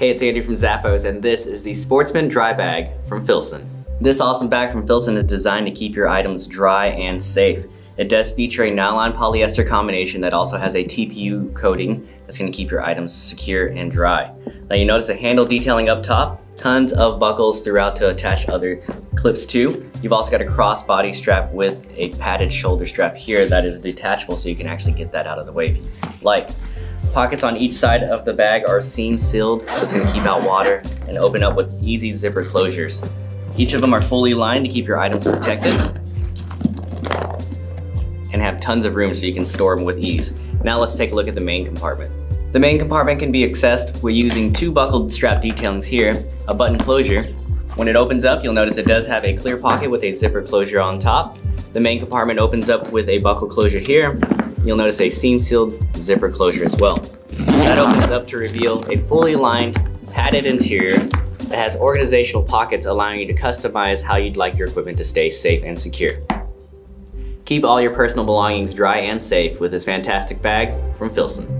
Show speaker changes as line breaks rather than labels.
Hey, it's Andy from Zappos, and this is the Sportsman Dry Bag from Filson. This awesome bag from Filson is designed to keep your items dry and safe. It does feature a nylon polyester combination that also has a TPU coating that's gonna keep your items secure and dry. Now you notice a handle detailing up top, tons of buckles throughout to attach other clips to. You've also got a crossbody strap with a padded shoulder strap here that is detachable so you can actually get that out of the way if you like. Pockets on each side of the bag are seam sealed, so it's gonna keep out water and open up with easy zipper closures. Each of them are fully lined to keep your items protected and have tons of room so you can store them with ease. Now let's take a look at the main compartment. The main compartment can be accessed with using two buckled strap detailings here, a button closure. When it opens up, you'll notice it does have a clear pocket with a zipper closure on top. The main compartment opens up with a buckle closure here. You'll notice a seam sealed zipper closure as well. That opens up to reveal a fully lined, padded interior that has organizational pockets allowing you to customize how you'd like your equipment to stay safe and secure. Keep all your personal belongings dry and safe with this fantastic bag from Filson.